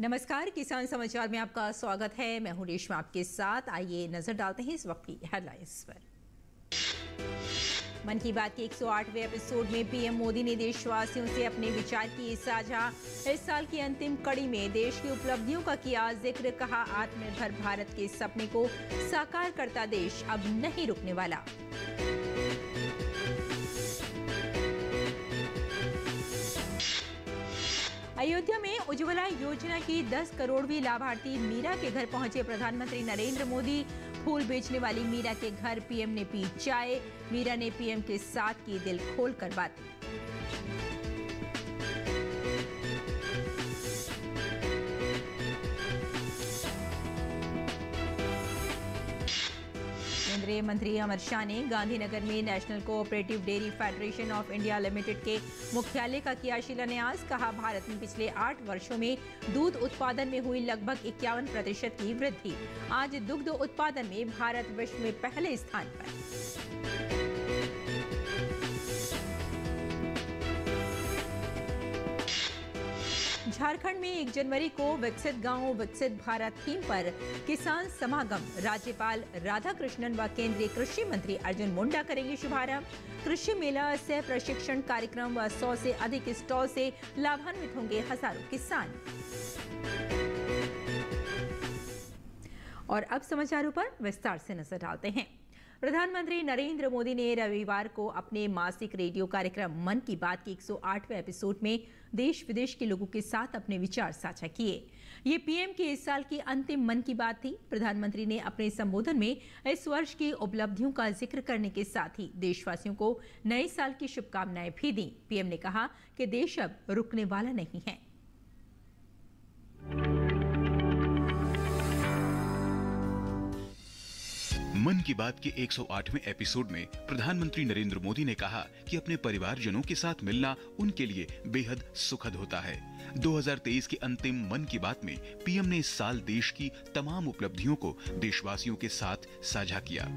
नमस्कार, किसान समाचार में आपका स्वागत है। मैं हूँ रेशमा आपके साथ। आइए नज़र डालते हैं इस वक्त की हेडलाइंस पर। मन की बात के 108वें एपिसोड में पीएम मोदी ने देशवासियों से अपने विचार किए साझा। इस साल की अंतिम कड़ी में देश की उपलब्धियों का किया ज़िक्र, कहा आत्मनिर्भर भारत के सपने को साकार करता देश अब नहीं रुकने वाला। अयोध्या में उज्ज्वला योजना की 10 करोड़वीं लाभार्थी मीरा के घर पहुँचे। प्रधानमंत्री नरेंद्र मोदी, फूल बेचने वाली मीरा के घर पीएम ने पी चाय। मीरा ने पीएम के साथ की दिल खोल कर बातें। केंद्रीय मंत्री अमित शाह ने गांधीनगर में National Cooperative Dairy Federation of India Limited के मुख्यालय का किया शिलान्यास। कहा, भारत में पिछले आठ वर्षों में दूध उत्पादन में हुई लगभग इक्यावन प्रतिशत की वृद्धि। आज दुग्ध उत्पादन में भारत विश्व में पहले स्थान पर। झारखंड में एक जनवरी को विकसित गाँव, विकसित भारत थीम पर किसान समागम। राज्यपाल राधा कृष्णन व केंद्रीय कृषि मंत्री अर्जुन मुंडा करेंगे शुभारंभ। कृषि मेला, सह प्रशिक्षण कार्यक्रम व सौ से अधिक स्टॉल से लाभान्वित होंगे हज़ारों किसान। और अब समाचारों पर विस्तार से नज़र डालते हैं। प्रधानमंत्री नरेंद्र मोदी ने रविवार को अपने मासिक रेडियो कार्यक्रम मन की बात के 108वें एपिसोड में देश विदेश के लोगों के साथ अपने विचार साझा किए। ये पीएम के इस साल की अंतिम मन की बात थी। प्रधानमंत्री ने अपने संबोधन में इस वर्ष की उपलब्धियों का ज़िक्र करने के साथ ही देशवासियों को नए साल की शुभकामनाएँ भी दी। पीएम ने कहा कि देश अब रुकने वाला नहीं है। मन की बात के 108वें एपिसोड में प्रधानमंत्री नरेंद्र मोदी ने कहा कि अपने परिवारजनों के साथ मिलना उनके लिए बेहद सुखद होता है। 2023 के अंतिम मन की बात में पीएम ने इस साल देश की तमाम उपलब्धियों को देशवासियों के साथ साझा किया।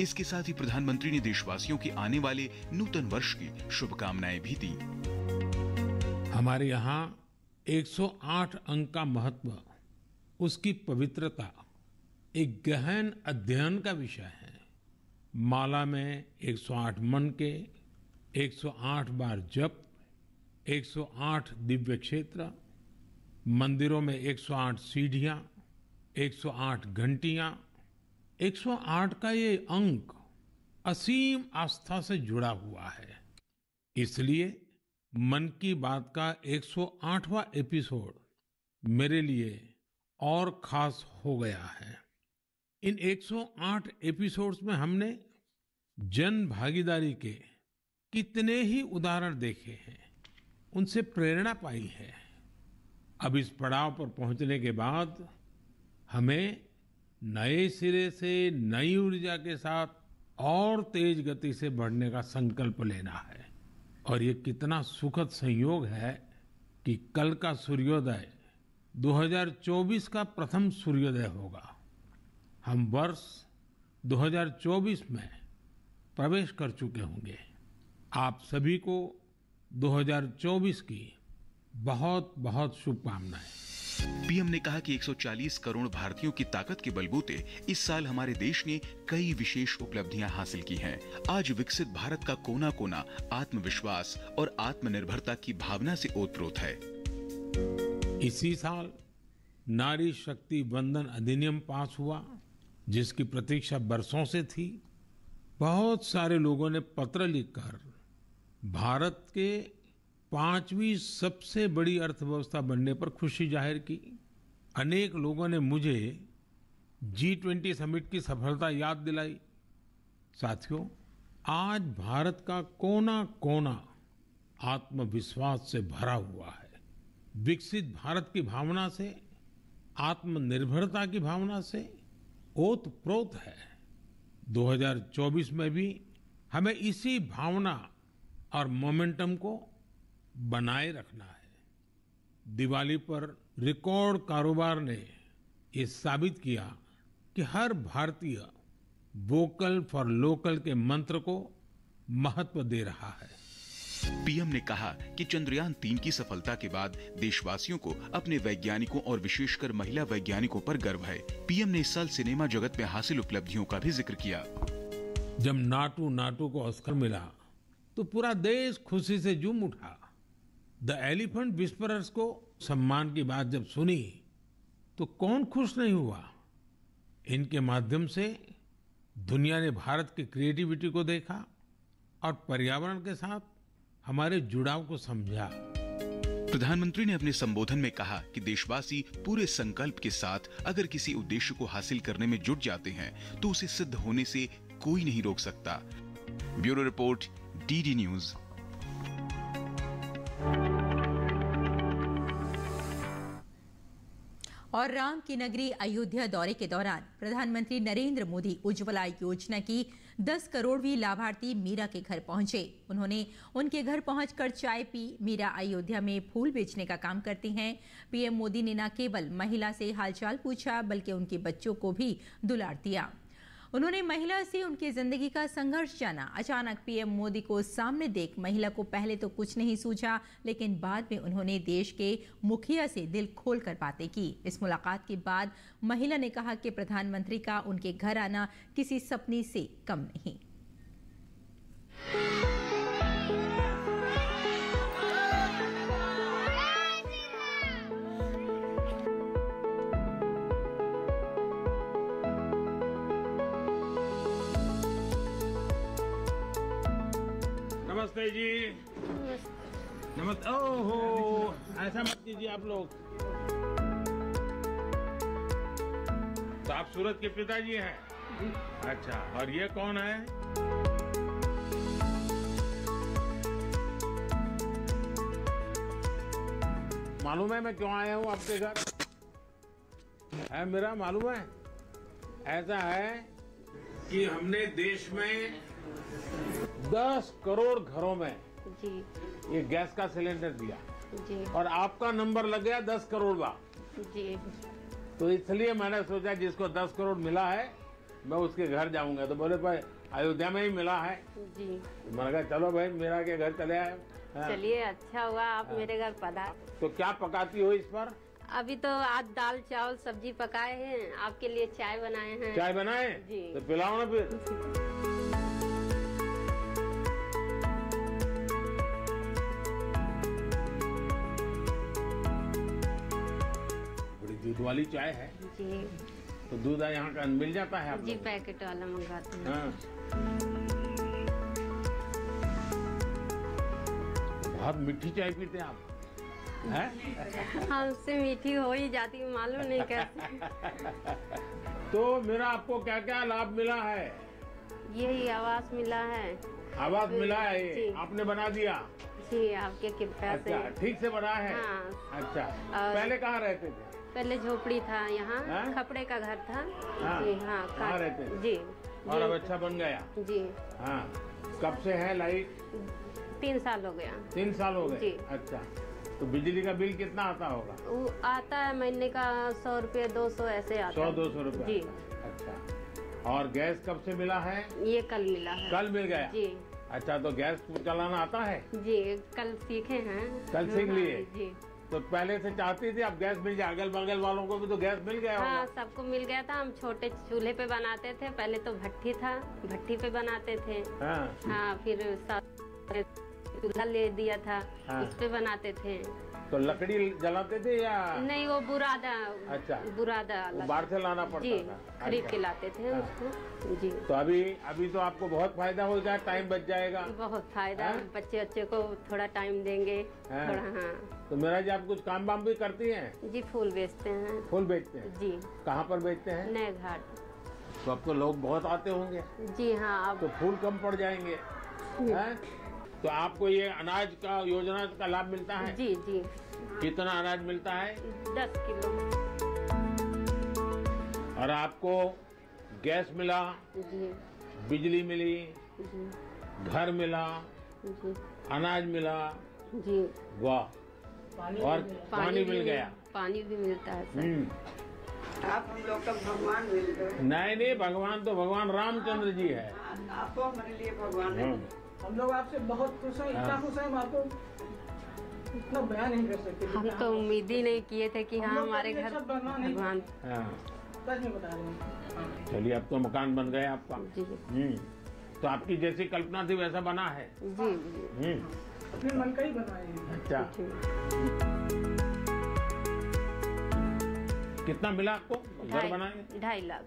इसके साथ ही प्रधानमंत्री ने देशवासियों के आने वाले नूतन वर्ष की शुभकामनाएँ भी दी। हमारे यहाँ 108 अंक का महत्व, उसकी पवित्रता एक गहन अध्ययन का विषय है। माला में 108 मन के 108 बार जप 108 दिव्य क्षेत्र, मंदिरों में 108 सीढ़ियाँ 108 घंटियाँ 108 का ये अंक असीम आस्था से जुड़ा हुआ है। इसलिए मन की बात का 108वां एपिसोड मेरे लिए और खास हो गया है। इन 108 एपिसोड्स में हमने जन भागीदारी के कितने ही उदाहरण देखे हैं, उनसे प्रेरणा पाई है। अब इस पड़ाव पर पहुँचने के बाद हमें नए सिरे से नई ऊर्जा के साथ और तेज गति से बढ़ने का संकल्प लेना है। और ये कितना सुखद संयोग है कि कल का सूर्योदय 2024 का प्रथम सूर्योदय होगा। हम वर्ष 2024 में प्रवेश कर चुके होंगे। आप सभी को 2024 की बहुत बहुत शुभकामनाएँ। पीएम ने कहा कि 140 करोड़ भारतीयों की ताकत के बलबूते इस साल हमारे देश ने कई विशेष उपलब्धियाँ हासिल की हैं। आज विकसित भारत का कोना कोना आत्मविश्वास और आत्मनिर्भरता की भावना से ओतप्रोत है। इसी साल नारी शक्ति बंधन अधिनियम पास हुआ। जिसकी प्रतीक्षा बरसों से थी, बहुत सारे लोगों ने पत्र लिखकर भारत के पांचवी सबसे बड़ी अर्थव्यवस्था बनने पर खुशी ज़ाहिर की। अनेक लोगों ने मुझे जी ट्वेंटी समिट की सफलता याद दिलाई। साथियों, आज भारत का कोना कोना आत्मविश्वास से भरा हुआ है। विकसित भारत की भावना से, आत्मनिर्भरता की भावना से ओत प्रोत है 2024 में भी हमें इसी भावना और मोमेंटम को बनाए रखना है। दिवाली पर रिकॉर्ड कारोबार ने ये साबित किया कि हर भारतीय वोकल फॉर लोकल के मंत्र को महत्व दे रहा है। पीएम ने कहा कि चंद्रयान तीन की सफलता के बाद देशवासियों को अपने वैज्ञानिकों और विशेषकर महिला वैज्ञानिकों पर गर्व है। पीएम ने इस साल सिनेमा जगत में हासिल उपलब्धियों का भी ज़िक्र किया। जब नाटू नाटू को ऑस्कर मिला तो पूरा देश खुशी से झूम उठा। द एलिफेंट विस्परर्स को सम्मान की बात जब सुनी तो कौन खुश नहीं हुआ? इनके माध्यम से दुनिया ने भारत की क्रिएटिविटी को देखा और पर्यावरण के साथ हमारे जुड़ाव को समझा। प्रधानमंत्री ने अपने संबोधन में कहा कि देशवासी पूरे संकल्प के साथ अगर किसी उद्देश्य को हासिल करने में जुट जाते हैं तो उसे सिद्ध होने से कोई नहीं रोक सकता। Bureau report DD News. और राम की नगरी अयोध्या दौरे के दौरान प्रधानमंत्री नरेंद्र मोदी उज्ज्वला योजना की 10 भी लाभार्थी मीरा के घर पहुँचे। उन्होंने उनके घर पहुंचकर चाय पी। मीरा अयोध्या में फूल बेचने का काम करती हैं। पीएम मोदी ने न केवल महिला से हालचाल पूछा, बल्कि उनके बच्चों को भी दुलार दिया। उन्होंने महिला से उनकी ज़िंदगी का संघर्ष जाना। अचानक पीएम मोदी को सामने देख महिला को पहले तो कुछ नहीं सूझा, लेकिन बाद में उन्होंने देश के मुखिया से दिल खोल कर बातें की। इस मुलाकात के बाद महिला ने कहा कि प्रधानमंत्री का उनके घर आना किसी सपने से कम नहीं। नमस्ते जी। नमस्ते, ओहो, ऐसा मत कीजिए आप लोग। तो आप सूरज के पिताजी हैं? अच्छा और ये कौन है? मालूम है मैं क्यों आया हूँ आपके घर? है मेरा मालूम है? ऐसा है कि हमने देश में दस करोड़ घरों में जी। ये गैस का सिलेंडर दिया। जी। और आपका नंबर लग गया दस करोड़ बा जी। तो इसलिए मैंने सोचा जिसको दस करोड़ मिला है मैं उसके घर जाऊँगा। तो बोले भाई अयोध्या में ही मिला है। जी। मैंने कहा चलो भाई मेरा के घर चले आए। हाँ। चलिए अच्छा हुआ आप मेरे घर पधार तो क्या पकाती हो इस पर? अभी तो आज दाल चावल सब्ज़ी पकाए हैं। आपके लिए चाय बनाए हैं। चाय बनाए? जी। तो पिलाओ ना फिर। वाली चाय है? जी। तो दूध यहाँ का मिल जाता है जी पैकेट वाला मंगाते हैं। हाँ। बहुत मीठी चाय पीते हैं आप। हैं? हमसे मीठी हो ही जाती है, मालूम नहीं कैसे। तो मेरा आपको क्या क्या लाभ मिला है? यही आवास मिला है। आवाज़ मिला है? आपने बना दिया? जी आपके कृपया से। अच्छा ठीक से बना है? हाँ। अच्छा। और- पहले कहाँ रहते थे? पहले झोपड़ी था यहाँ हाँ? खपड़े का घर था। हाँ। जी हाँ कहाँ रहते? जी और अब अच्छा बन गया? जी। हाँ। कब से है लाइट? तीन साल हो गया। तीन साल हो गए? जी। अच्छा। तो बिजली का बिल कितना आता होगा? वो आता है महीने का सौ रुपये दो सौ ऐसे आता सौ दो सौ रुपया जी। अच्छा। और गैस कब से मिला है? ये कल मिला है। कल मिल गया? जी। अच्छा तो गैस चलाना आता है? जी कल सीखे हैं। कल सीख हाँ, लिए? जी। तो पहले से चाहती थी अब गैस मिल जाए अगल बगल वालों को भी तो गैस मिल गया हाँ सबको मिल गया था हम छोटे चूल्हे पे बनाते थे पहले तो भट्टी था भट्टी पे बनाते थे। हाँ। हाँ फिर चूल्हा ले दिया था हाँ। उस पे बनाते थे। तो लकड़ी जलाते थे या? नहीं वो बुरादा अच्छा। बुरादा वो बाहर से लाना जी पड़ता था। खरीद अच्छा। के लाते थे हाँ। उसको। जी। तो अभी अभी तो आपको बहुत फ़ायदा हो जाए टाइम बच जाएगा। बहुत फ़ायदा हाँ? बच्चे बच्चे को थोड़ा टाइम देंगे हाँ। थोड़ा हाँ। तो मेरा जी आप कुछ काम वाम भी करती हैं? जी फूल बेचते हैं। फूल बेचते हैं? जी। कहाँ पर बेचते हैं? नए घाट तो अब तो लोग बहुत आते होंगे। जी हाँ अब तो फूल कम पड़ जाएँगे। तो आपको ये अनाज का योजना का लाभ मिलता है? जी जी। कितना अनाज मिलता है? दस किलो। और आपको गैस मिला जी। बिजली मिली जी। घर मिला जी। अनाज मिला जी। वाह। और पानी मिल भी गया। पानी भी मिलता है सर। हम्म। आप हम लोग का भगवान मिल गए। नहीं नहीं भगवान तो भगवान रामचंद्र जी है। आपको हमारे लिए भगवान है। हम्म, हम लोग आपसे बहुत खुश हैं इतना खुश हैं हम आपको इतना बयान नहीं कर सकते। हम तो उम्मीद ही नहीं किए थे कि हाँ हमारे घर नहीं। भगवान। हाँ। चलिए अब तो मकान बन गया आपका। जी हम्म। तो आपकी जैसी कल्पना थी वैसा बना है? जी जी। हम्म। अपने मन का ही बनाए अच्छा। कितना मिला आपको? घर बनाए? ढाई लाख।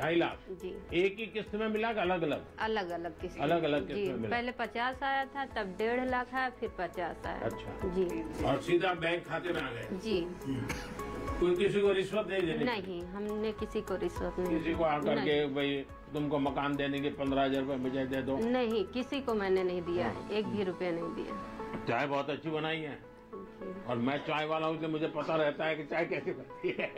ढाई लाख। जी। एक ही किस्त में मिला कि अलग अलग? अलग अलग किस्त अलग-अलग किस्त में मिला। पहले पचास आया था तब डेढ़ लाख आया फिर पचास आया। अच्छा। जी। और सीधा बैंक खाते में आ गए? जी। कोई किसी को रिश्वत नहीं देनी नहीं हमने किसी को रिश्वत नहीं किसी को आकर के भाई तुमको मकान देने के पंद्रह हज़ार रूपए मुझे दे दो। नहीं किसी को मैंने नहीं दिया है। एक भी रुपया नहीं दिया। चाय बहुत अच्छी बनाई है। और मैं चाय वाला हूँ इसलिए मुझे पता रहता है कि चाय कैसी बनती है।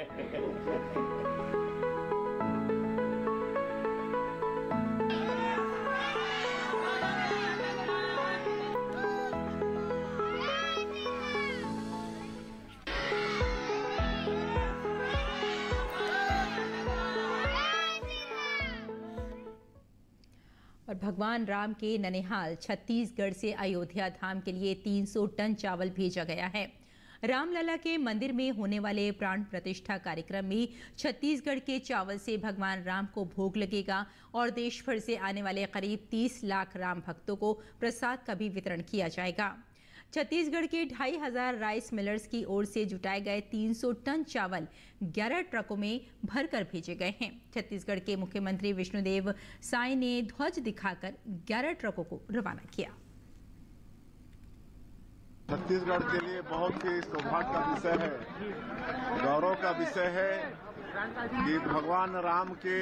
और भगवान राम के ननिहाल छत्तीसगढ़ से अयोध्या धाम के लिए 300 टन चावल भेजा गया है। रामलला के मंदिर में होने वाले प्राण प्रतिष्ठा कार्यक्रम में छत्तीसगढ़ के चावल से भगवान राम को भोग लगेगा और देश भर से आने वाले करीब 30 लाख राम भक्तों को प्रसाद का भी वितरण किया जाएगा। छत्तीसगढ़ के ढाई हज़ार राइस मिलर्स की ओर से जुटाए गए 300 टन चावल 11 ट्रकों में भरकर भेजे गए हैं। छत्तीसगढ़ के मुख्यमंत्री विष्णुदेव साय ने ध्वज दिखाकर 11 ट्रकों को रवाना किया। छत्तीसगढ़ के लिए बहुत ही सौभाग्य का विषय है, गौरव का विषय है कि भगवान राम के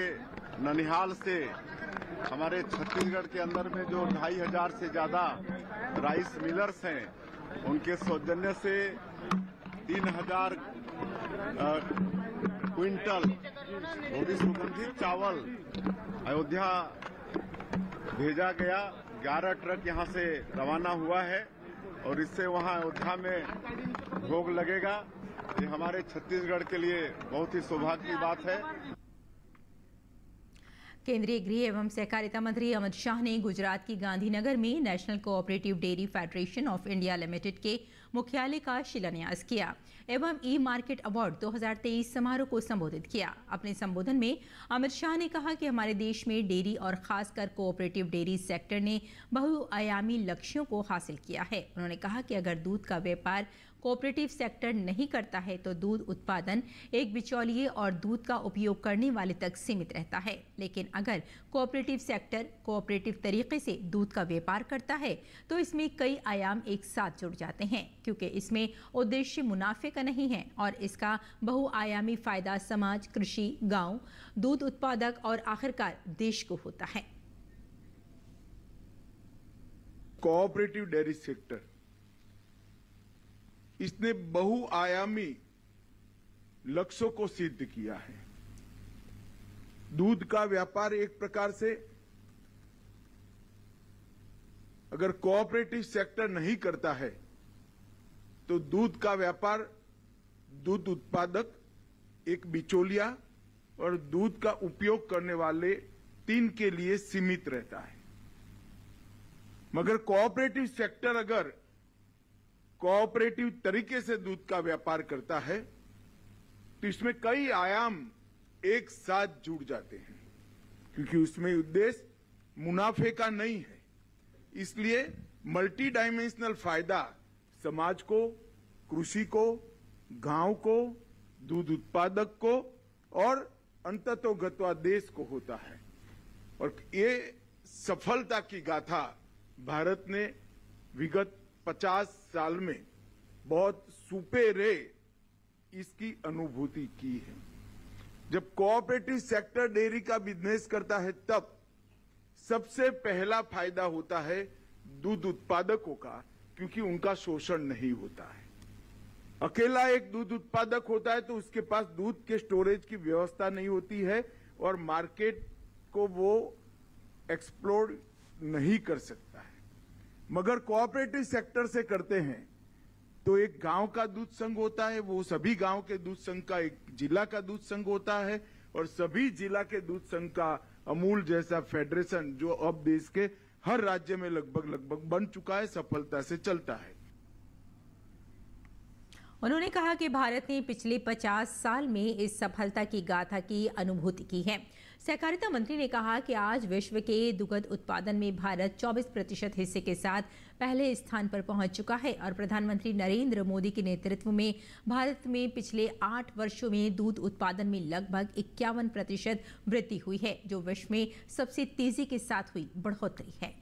ननिहाल से हमारे छत्तीसगढ़ के अंदर में जो ढाई हज़ार से ज़्यादा राइस मिलर्स हैं, उनके सौजन्य से तीन हज़ार क्विंटल वो सुगंधित चावल अयोध्या भेजा गया। ग्यारह ट्रक यहाँ से रवाना हुआ है और इससे वहाँ अयोध्या में भोग लगेगा। ये हमारे छत्तीसगढ़ के लिए बहुत ही सौभाग्य की बात है। केंद्रीय गृह एवं सहकारिता मंत्री अमित शाह ने गुजरात की गांधीनगर में National Cooperative Dairy Federation of India Limited के मुख्यालय का शिलान्यास किया एवं ई मार्केट अवार्ड 2023 समारोह को संबोधित किया। अपने संबोधन में अमित शाह ने कहा कि हमारे देश में डेयरी और खासकर कोऑपरेटिव डेयरी सेक्टर ने बहुआयामी लक्ष्यों को हासिल किया है। उन्होंने कहा कि अगर दूध का व्यापार कोऑपरेटिव सेक्टर नहीं करता है तो दूध उत्पादन एक बिचौलिए और दूध का उपयोग करने वाले तक सीमित रहता है। लेकिन अगर कोऑपरेटिव सेक्टर कोऑपरेटिव तरीके से दूध का व्यापार करता है तो इसमें कई आयाम एक साथ जुड़ जाते हैं, क्योंकि इसमें उद्देश्य मुनाफे का नहीं है और इसका बहुआयामी फ़ायदा समाज, कृषि, गाँव, दूध उत्पादक और आखिरकार देश को होता है। कोऑपरेटिव डेयरी सेक्टर इसने बहुआयामी लक्ष्यों को सिद्ध किया है। दूध का व्यापार एक प्रकार से अगर कोऑपरेटिव सेक्टर नहीं करता है तो दूध का व्यापार, दूध उत्पादक, एक बिचौलिया और दूध का उपयोग करने वाले तीन के लिए सीमित रहता है। मगर कोऑपरेटिव सेक्टर अगर कोऑपरेटिव तरीके से दूध का व्यापार करता है तो इसमें कई आयाम एक साथ जुड़ जाते हैं, क्योंकि उसमें उद्देश्य मुनाफे का नहीं है। इसलिए मल्टी डायमेंशनल फ़ायदा समाज को, कृषि को, गाँव को, दूध उत्पादक को और अंततोगत्वा देश को होता है। और ये सफलता की गाथा भारत ने विगत 50 साल में बहुत सुपेरे इसकी अनुभूति की है। जब कोऑपरेटिव सेक्टर डेयरी का बिज़नेस करता है, तब सबसे पहला फ़ायदा होता है दूध उत्पादकों का, क्योंकि उनका शोषण नहीं होता है। अकेला एक दूध उत्पादक होता है तो उसके पास दूध के स्टोरेज की व्यवस्था नहीं होती है और मार्केट को वो एक्सप्लोर नहीं कर सकता। मगर कोऑपरेटिव सेक्टर से करते हैं। तो एक गाँव का दूध संघ होता है, वो सभी गाँव के दूध संघ का एक जिला का दूध संघ होता है और सभी जिला के दूध संघ का अमूल जैसा फेडरेशन जो अब देश के हर राज्य में लगभग लगभग बन चुका है, सफलता से चलता है। उन्होंने कहा कि भारत ने पिछले 50 साल में इस सफलता की गाथा की अनुभूति की है। सहकारिता मंत्री ने कहा कि आज विश्व के दुग्ध उत्पादन में भारत 24 प्रतिशत हिस्से के साथ पहले स्थान पर पहुँच चुका है और प्रधानमंत्री नरेंद्र मोदी के नेतृत्व में भारत में पिछले आठ वर्षों में दूध उत्पादन में लगभग इक्यावन प्रतिशत वृद्धि हुई है, जो विश्व में सबसे तेज़ी के साथ हुई बढ़ोतरी है।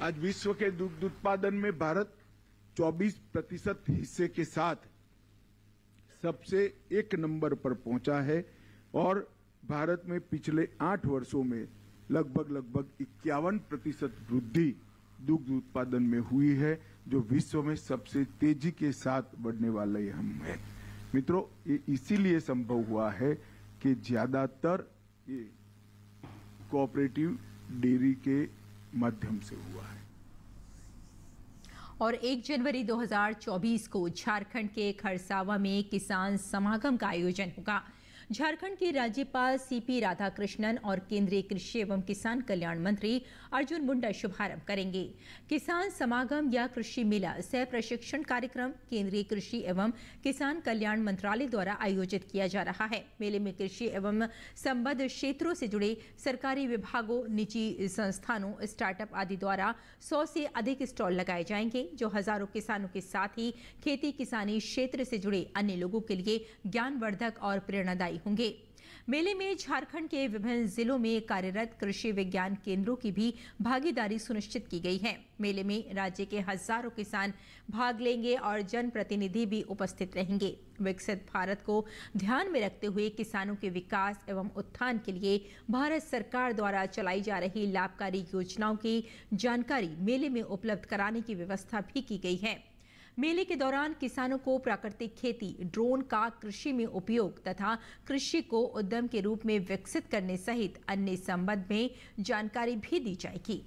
आज विश्व के दुग्ध उत्पादन में भारत 24 प्रतिशत हिस्से के साथ सबसे एक नंबर पर पहुँचा है और भारत में पिछले आठ वर्षों में लगभग लगभग इक्यावन प्रतिशत वृद्धि दुग्ध उत्पादन में हुई है, जो विश्व में सबसे तेज़ी के साथ बढ़ने वाले हम हैं। मित्रों, ये इसीलिए संभव हुआ है कि ज़्यादातर ये कोऑपरेटिव डेयरी के माध्यम से हुआ है। और 1 जनवरी 2024 को झारखंड के खरसावा में किसान समागम का आयोजन होगा। झारखंड के राज्यपाल सीपी राधाकृष्णन और केंद्रीय कृषि एवं किसान कल्याण मंत्री अर्जुन मुंडा शुभारंभ करेंगे। किसान समागम या कृषि मेला सह प्रशिक्षण कार्यक्रम केंद्रीय कृषि एवं किसान कल्याण मंत्रालय द्वारा आयोजित किया जा रहा है। मेले में कृषि एवं संबद्ध क्षेत्रों से जुड़े सरकारी विभागों, निजी संस्थानों, स्टार्टअप आदि द्वारा सौ से अधिक स्टॉल लगाए जाएँगे, जो हज़ारों किसानों के साथ ही खेती किसानी क्षेत्र से जुड़े अन्य लोगों के लिए ज्ञानवर्धक और प्रेरणादायी होंगे। मेले में झारखंड के विभिन्न जिलों में कार्यरत कृषि विज्ञान केंद्रों की भी भागीदारी सुनिश्चित की गई है। मेले में राज्य के हज़ारों किसान भाग लेंगे और जनप्रतिनिधि भी उपस्थित रहेंगे। विकसित भारत को ध्यान में रखते हुए किसानों के विकास एवं उत्थान के लिए भारत सरकार द्वारा चलाई जा रही लाभकारी योजनाओं की जानकारी मेले में उपलब्ध कराने की व्यवस्था भी की गई है। मेले के दौरान किसानों को प्राकृतिक खेती, ड्रोन का कृषि में उपयोग तथा कृषि को उद्यम के रूप में विकसित करने सहित अन्य संबंध में जानकारी भी दी जाएगी।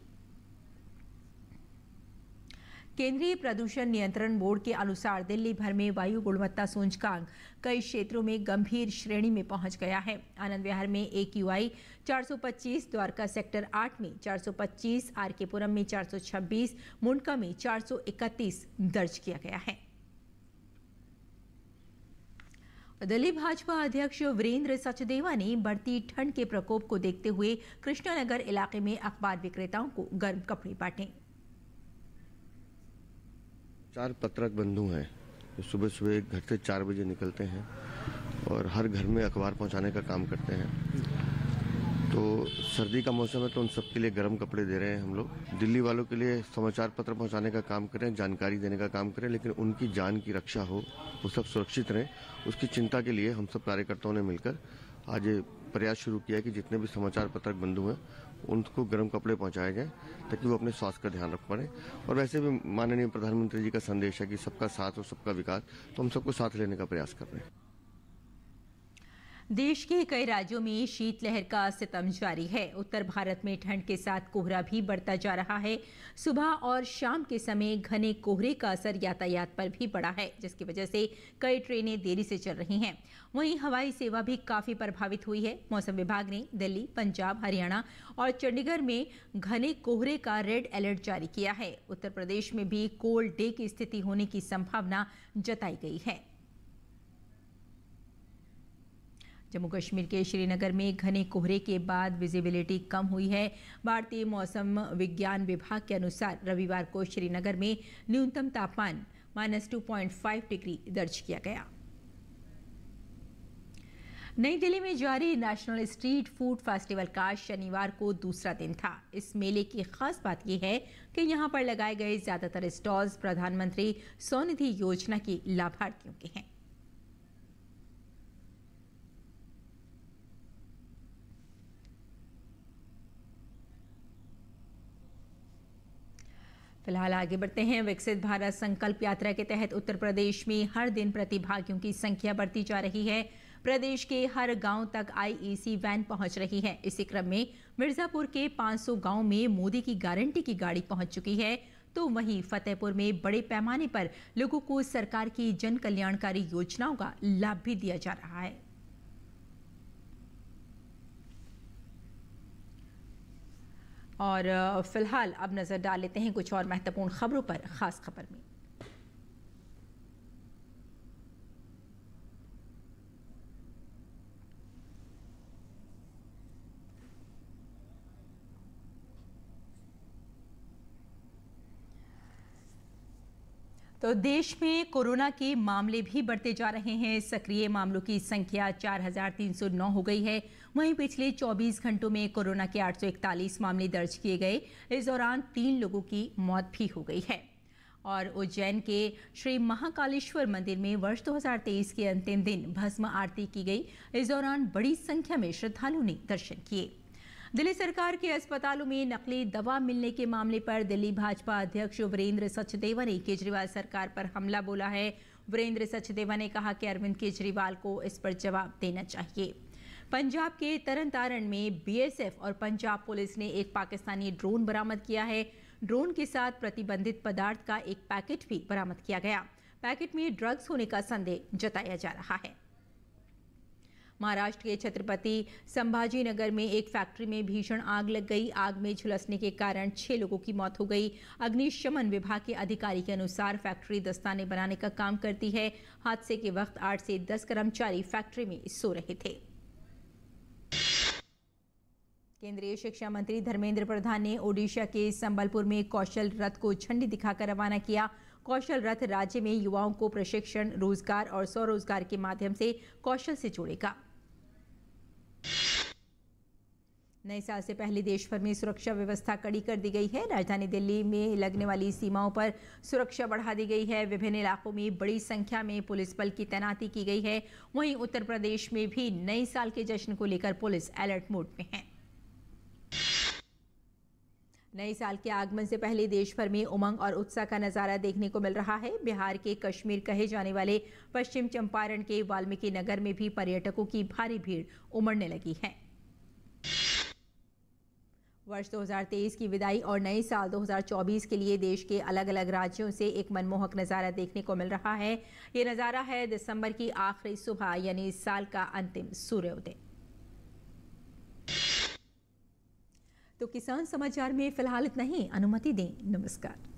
केंद्रीय प्रदूषण नियंत्रण बोर्ड के अनुसार दिल्ली भर में वायु गुणवत्ता सूचकांक कई क्षेत्रों में गंभीर श्रेणी में पहुँच गया है। आनंद विहार में एक यूआई 425, द्वारका सेक्टर 8 में 425, आर के पुरम में 426, मुंडका में 431 दर्ज किया गया है। दिल्ली भाजपा अध्यक्ष वीरेंद्र सचदेवा ने बढ़ती ठंड के प्रकोप को देखते हुए कृष्णानगर इलाके में अखबार विक्रेताओं को गर्म कपड़े बांटे। चार पत्रक बंधु हैं, जो सुबह सुबह घर से चार बजे निकलते हैं और हर घर में अखबार पहुँचाने का काम करते हैं। तो सर्दी का मौसम है तो उन सबके लिए गर्म कपड़े दे रहे हैं हम लोग। दिल्ली वालों के लिए समाचार पत्र पहुँचाने का काम करें, जानकारी देने का काम करें, लेकिन उनकी जान की रक्षा हो, वो सब सुरक्षित रहें। उसकी चिंता के लिए हम सब कार्यकर्ताओं ने मिलकर आज प्रयास शुरू किया कि जितने भी समाचार पत्रक बंधु हैं उनको गर्म कपड़े पहुँचाए जाए ताकि वो अपने स्वास्थ्य का ध्यान रख पाए। और वैसे भी माननीय प्रधानमंत्री जी का संदेश है कि सबका साथ और सबका विकास तो हम सबको साथ लेने का प्रयास कर रहे हैं। देश के कई राज्यों में शीतलहर का सितम जारी है। उत्तर भारत में ठंड के साथ कोहरा भी बढ़ता जा रहा है। सुबह और शाम के समय घने कोहरे का असर यातायात पर भी पड़ा है, जिसकी वजह से कई ट्रेनें देरी से चल रही हैं। वहीं हवाई सेवा भी काफ़ी प्रभावित हुई है। मौसम विभाग ने दिल्ली, पंजाब, हरियाणा और चंडीगढ़ में घने कोहरे का रेड अलर्ट जारी किया है। उत्तर प्रदेश में भी कोल्ड डे की स्थिति होने की संभावना जताई गई है। जम्मू कश्मीर के श्रीनगर में घने कोहरे के बाद विजिबिलिटी कम हुई है। भारतीय मौसम विज्ञान विभाग के अनुसार रविवार को श्रीनगर में न्यूनतम तापमान minus two point five degree दर्ज किया गया। नई दिल्ली में जारी नेशनल स्ट्रीट फ़ूड फेस्टिवल का शनिवार को दूसरा दिन था। इस मेले की खास बात यह है कि यहाँ पर लगाए गए ज़्यादातर स्टॉल्स प्रधानमंत्री स्वनिधि योजना के लाभार्थियों के हैं। फ़िलहाल आगे बढ़ते हैं। विकसित भारत संकल्प यात्रा के तहत उत्तर प्रदेश में हर दिन प्रतिभागियों की संख्या बढ़ती जा रही है। प्रदेश के हर गाँव तक आईईसी वैन पहुँच रही है। इसी क्रम में मिर्जापुर के 500 गाँव में मोदी की गारंटी की गाड़ी पहुँच चुकी है। तो वहीं फतेहपुर में बड़े पैमाने पर लोगों को सरकार की जन कल्याणकारी योजनाओं का लाभ भी दिया जा रहा है। और फ़िलहाल अब नज़र डाल लेते हैं कुछ और महत्वपूर्ण खबरों पर खास खबर में। तो देश में कोरोना के मामले भी बढ़ते जा रहे हैं। सक्रिय मामलों की संख्या 4,309 हो गई है। वहीं पिछले 24 घंटों में कोरोना के 841 मामले दर्ज किए गए। इस दौरान तीन लोगों की मौत भी हो गई है। और उज्जैन के श्री महाकालेश्वर मंदिर में वर्ष 2023 के अंतिम दिन भस्म आरती की गई। इस दौरान बड़ी संख्या में श्रद्धालुओं ने दर्शन किए। दिल्ली सरकार के अस्पतालों में नकली दवा मिलने के मामले पर दिल्ली भाजपा अध्यक्ष वीरेंद्र सचदेवा ने केजरीवाल सरकार पर हमला बोला है। वीरेंद्र सचदेवा ने कहा कि अरविंद केजरीवाल को इस पर जवाब देना चाहिए। पंजाब के तरन तारण में बीएसएफ और पंजाब पुलिस ने एक पाकिस्तानी ड्रोन बरामद किया है। ड्रोन के साथ प्रतिबंधित पदार्थ का एक पैकेट भी बरामद किया गया। पैकेट में ड्रग्स होने का संदेह जताया जा रहा है। महाराष्ट्र के छत्रपति संभाजी नगर में एक फैक्ट्री में भीषण आग लग गई। आग में झुलसने के कारण छह लोगों की मौत हो गई। अग्निशमन विभाग के अधिकारी के अनुसार फैक्ट्री दस्ताने बनाने का काम करती है। हादसे के वक्त आठ से दस कर्मचारी फैक्ट्री में सो रहे थे। केंद्रीय शिक्षा मंत्री धर्मेंद्र प्रधान ने ओडिशा के संबलपुर में कौशल रथ को झंडी दिखाकर रवाना किया। कौशल रथ राज्य में युवाओं को प्रशिक्षण, रोज़गार और स्वरोजगार के माध्यम से कौशल से जोड़ेगा। नए साल से पहले देश भर में सुरक्षा व्यवस्था कड़ी कर दी गई है। राजधानी दिल्ली में लगने वाली सीमाओं पर सुरक्षा बढ़ा दी गई है। विभिन्न इलाकों में बड़ी संख्या में पुलिस बल की तैनाती की गई है। वहीं उत्तर प्रदेश में भी नए साल के जश्न को लेकर पुलिस अलर्ट मोड में है। नए साल के आगमन से पहले देश भर में उमंग और उत्साह का नज़ारा देखने को मिल रहा है। बिहार के कश्मीर कहे जाने वाले पश्चिम चंपारण के वाल्मीकि नगर में भी पर्यटकों की भारी भीड़ उमड़ने लगी है। वर्ष 2023 की विदाई और नए साल 2024 के लिए देश के अलग अलग राज्यों से एक मनमोहक नज़ारा देखने को मिल रहा है। ये नज़ारा है दिसंबर की आखिरी सुबह, यानी इस साल का अंतिम सूर्योदय। तो किसान समाचार में फ़िलहाल इतना ही। अनुमति दें। नमस्कार।